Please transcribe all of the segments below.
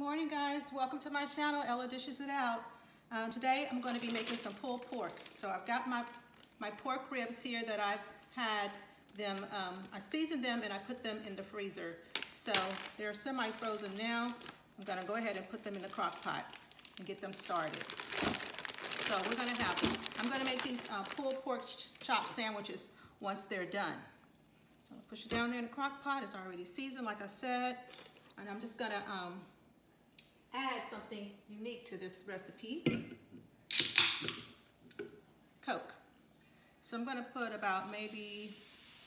morning guys, welcome to my channel, Ella Dishes It Out. Uh, today I'm going to be making some pulled pork. So I've got my, my pork ribs here that I've had them, um, I seasoned them and I put them in the freezer. So they're semi-frozen now. I'm going to go ahead and put them in the crock pot and get them started. So we're going to have, I'm going to make these uh, pulled pork ch chop sandwiches once they're done. So push it down there in the crock pot. It's already seasoned like I said. And I'm just going to um, add something unique to this recipe. Coke. So I'm gonna put about maybe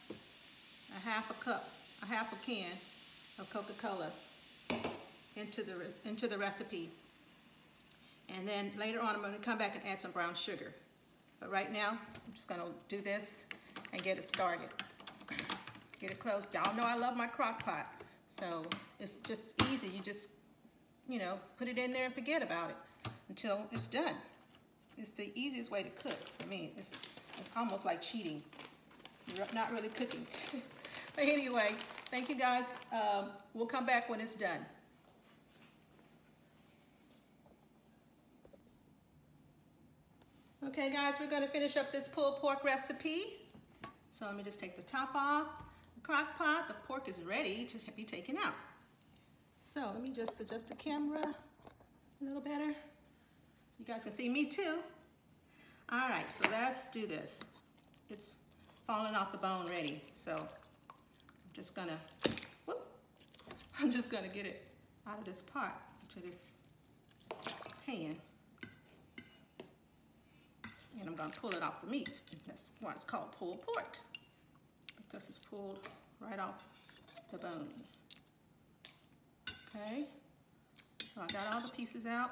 a half a cup, a half a can of Coca-Cola into the, into the recipe. And then later on, I'm gonna come back and add some brown sugar. But right now, I'm just gonna do this and get it started. Get it closed. Y'all know I love my crock pot. So it's just easy. You just you know, put it in there and forget about it until it's done. It's the easiest way to cook. I mean, it's, it's almost like cheating. You're not really cooking. but anyway, thank you guys. Um, we'll come back when it's done. Okay guys, we're gonna finish up this pulled pork recipe. So let me just take the top off the crock pot. The pork is ready to be taken out. So let me just adjust the camera a little better. You guys can see me too. All right, so let's do this. It's falling off the bone ready. So I'm just gonna, whoop, I'm just gonna get it out of this pot into this pan. And I'm gonna pull it off the meat. That's why it's called pulled pork, because it's pulled right off the bone. Okay, so I got all the pieces out.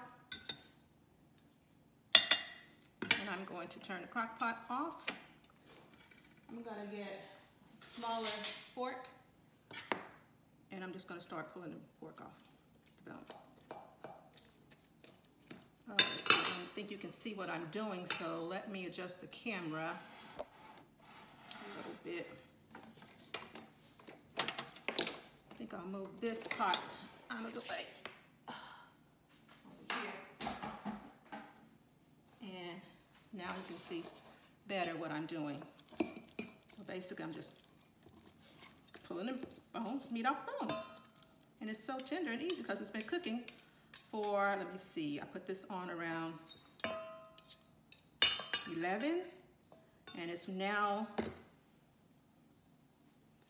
And I'm going to turn the crock pot off. I'm gonna get smaller fork and I'm just gonna start pulling the pork off the bone. Uh, so I don't think you can see what I'm doing, so let me adjust the camera a little bit. I think I'll move this pot out of the way. And now you can see better what I'm doing. So basically I'm just pulling the bones, meat off bone. And it's so tender and easy because it's been cooking for, let me see, I put this on around 11 and it's now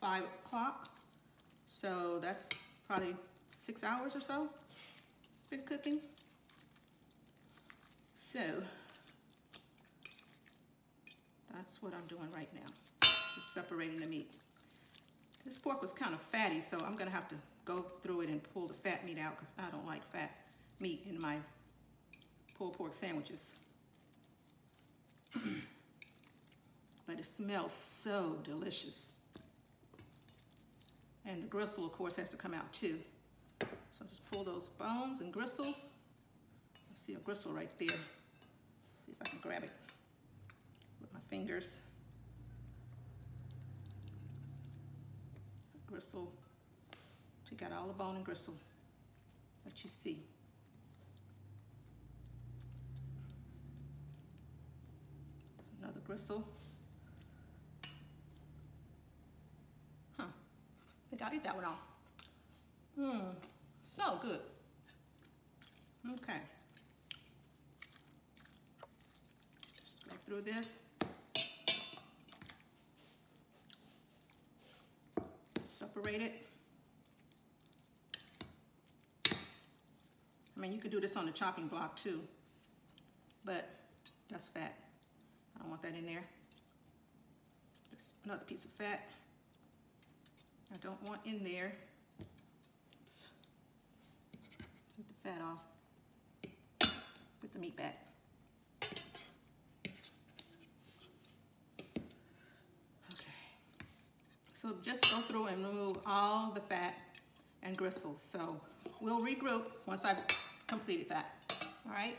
5 o'clock. So that's probably six hours or so been cooking. So that's what I'm doing right now, just separating the meat. This pork was kind of fatty, so I'm gonna have to go through it and pull the fat meat out because I don't like fat meat in my pulled pork sandwiches. but it smells so delicious. And the gristle, of course, has to come out too. So just pull those bones and gristles. I see a gristle right there. See if I can grab it with my fingers. Gristle. Take out all the bone and gristle that you see. Another gristle. Huh. I think I eat that one off. Hmm. So good. Okay. Go through this. Separate it. I mean, you could do this on the chopping block too, but that's fat. I don't want that in there. Just another piece of fat I don't want in there. Fat off. Put the meat back. Okay. So just go through and remove all the fat and gristles. So we'll regroup once I've completed that. All right.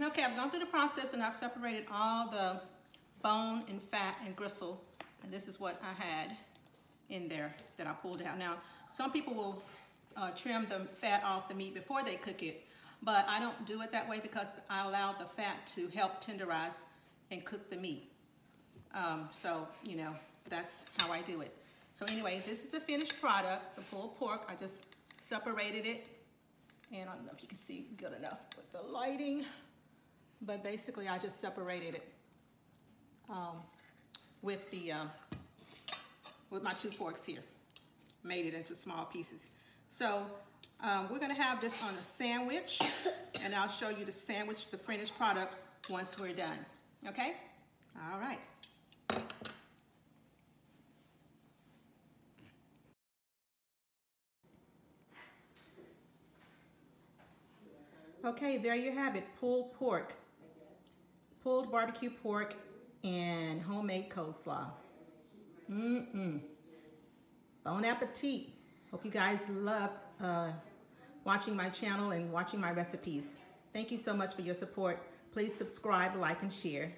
Okay, I've gone through the process and I've separated all the bone and fat and gristle. And this is what I had in there that I pulled out. Now, some people will uh, trim the fat off the meat before they cook it, but I don't do it that way because I allow the fat to help tenderize and cook the meat. Um, so, you know, that's how I do it. So anyway, this is the finished product, the pulled pork. I just separated it. And I don't know if you can see good enough with the lighting, but basically I just separated it um, with the, uh, with my two forks here. Made it into small pieces. So um, we're gonna have this on a sandwich and I'll show you the sandwich, the finished product once we're done, okay? All right. Okay, there you have it, pulled pork. Pulled barbecue pork and homemade coleslaw. Mm-mm. Bon appetit. Hope you guys love uh, watching my channel and watching my recipes. Thank you so much for your support. Please subscribe, like, and share.